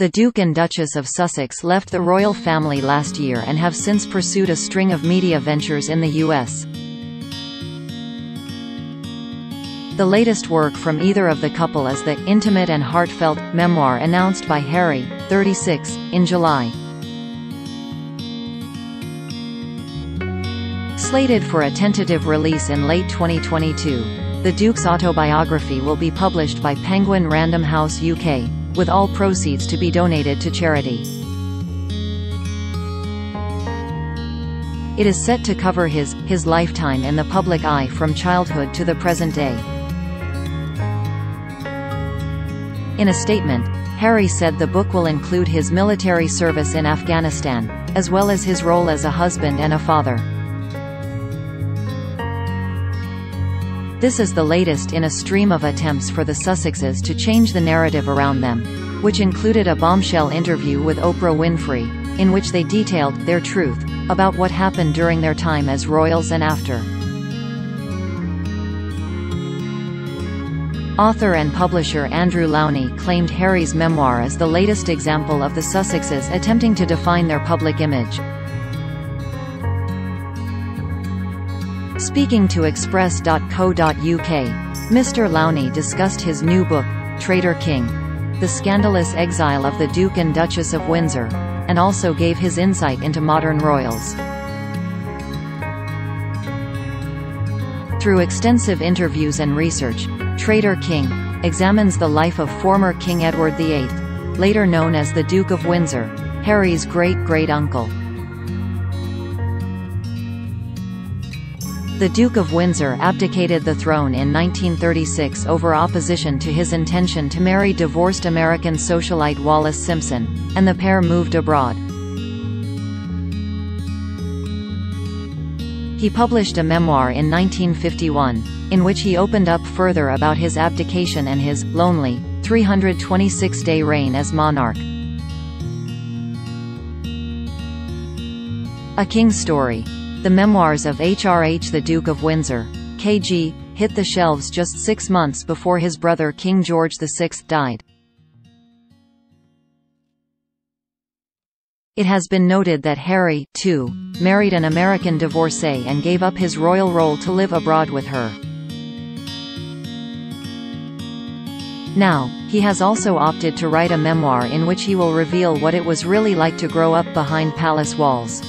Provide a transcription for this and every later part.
The Duke and Duchess of Sussex left the royal family last year and have since pursued a string of media ventures in the U.S. The latest work from either of the couple is the intimate and heartfelt memoir announced by Harry, 36, in July. Slated for a tentative release in late 2022, the Duke's autobiography will be published by Penguin Random House UK, with all proceeds to be donated to charity. It is set to cover his, his lifetime in the public eye from childhood to the present day. In a statement, Harry said the book will include his military service in Afghanistan, as well as his role as a husband and a father. This is the latest in a stream of attempts for the Sussexes to change the narrative around them, which included a bombshell interview with Oprah Winfrey, in which they detailed their truth about what happened during their time as royals and after. Author and publisher Andrew Lownie claimed Harry's memoir as the latest example of the Sussexes attempting to define their public image. Speaking to Express.co.uk, Mr. Lownie discussed his new book, Traitor King. The Scandalous Exile of the Duke and Duchess of Windsor, and also gave his insight into modern royals. Through extensive interviews and research, Traitor King examines the life of former King Edward VIII, later known as the Duke of Windsor, Harry's great-great-uncle. The Duke of Windsor abdicated the throne in 1936 over opposition to his intention to marry divorced American socialite Wallis Simpson, and the pair moved abroad. He published a memoir in 1951, in which he opened up further about his abdication and his lonely 326-day reign as monarch. A King's Story the memoirs of HRH the Duke of Windsor, KG, hit the shelves just six months before his brother King George VI died. It has been noted that Harry, too, married an American divorcee and gave up his royal role to live abroad with her. Now, he has also opted to write a memoir in which he will reveal what it was really like to grow up behind palace walls.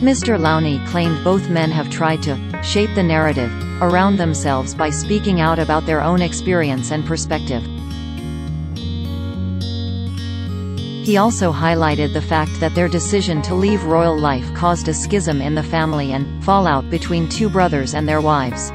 Mr. Lownie claimed both men have tried to shape the narrative around themselves by speaking out about their own experience and perspective. He also highlighted the fact that their decision to leave royal life caused a schism in the family and fallout between two brothers and their wives.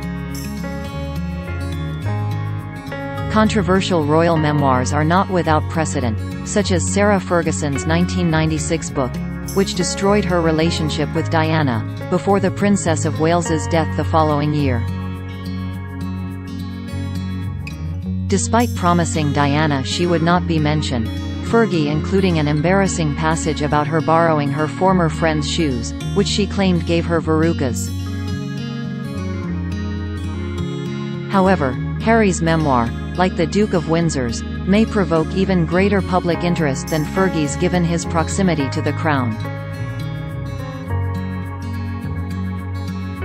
Controversial royal memoirs are not without precedent, such as Sarah Ferguson's 1996 book, which destroyed her relationship with Diana, before the Princess of Wales's death the following year. Despite promising Diana she would not be mentioned, Fergie including an embarrassing passage about her borrowing her former friend's shoes, which she claimed gave her verrucas. However, Harry's memoir, like the Duke of Windsor's, may provoke even greater public interest than Fergie's given his proximity to the crown.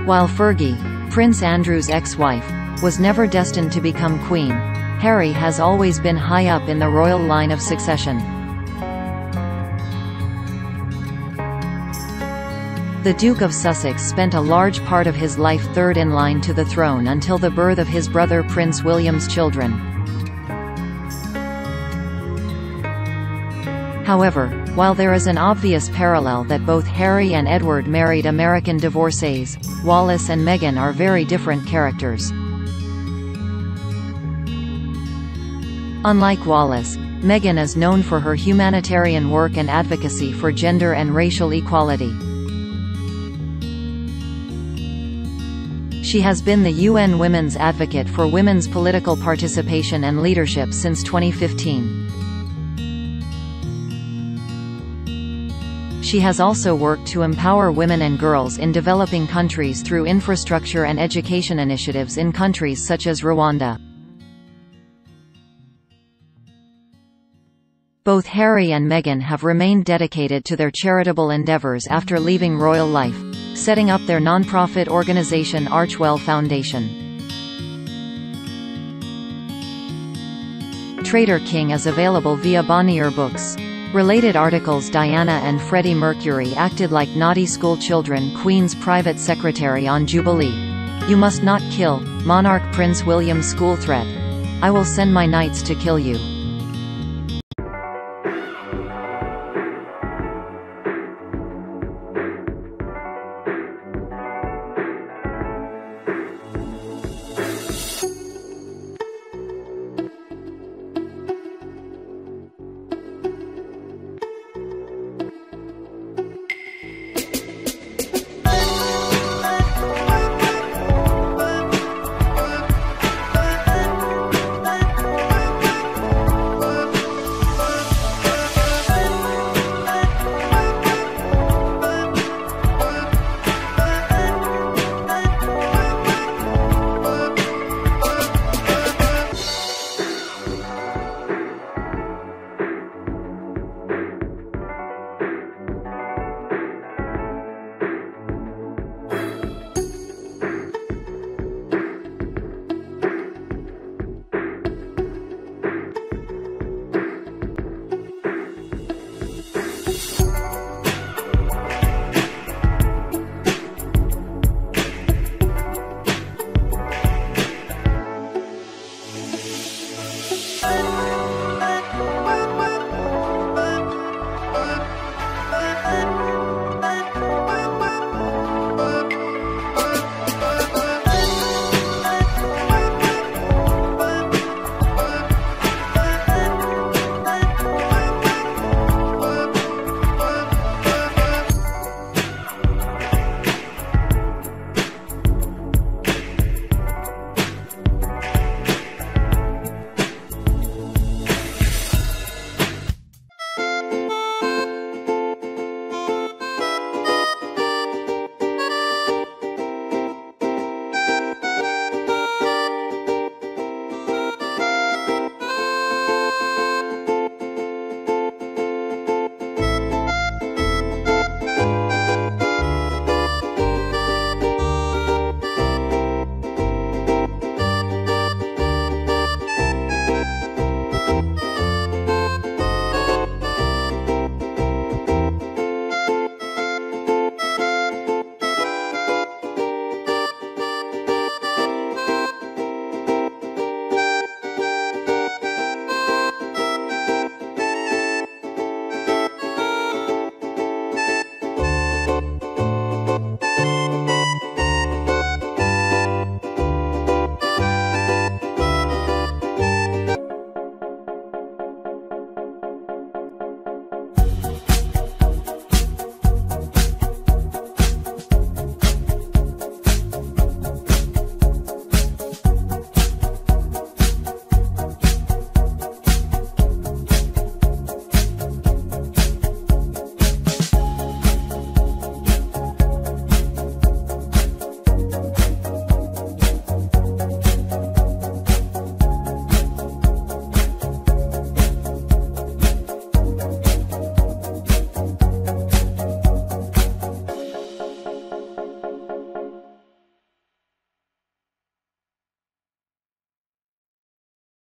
While Fergie, Prince Andrew's ex-wife, was never destined to become queen, Harry has always been high up in the royal line of succession. The Duke of Sussex spent a large part of his life third in line to the throne until the birth of his brother Prince William's children. However, while there is an obvious parallel that both Harry and Edward married American divorcees, Wallis and Meghan are very different characters. Unlike Wallis, Meghan is known for her humanitarian work and advocacy for gender and racial equality. She has been the UN Women's Advocate for women's political participation and leadership since 2015. She has also worked to empower women and girls in developing countries through infrastructure and education initiatives in countries such as Rwanda. Both Harry and Meghan have remained dedicated to their charitable endeavors after leaving royal life, setting up their non-profit organization Archewell Foundation. Traitor King is available via Bonnier Books. Related articles Diana and Freddie Mercury acted like naughty school children Queen's private secretary on Jubilee. You must not kill, Monarch Prince William school threat. I will send my knights to kill you.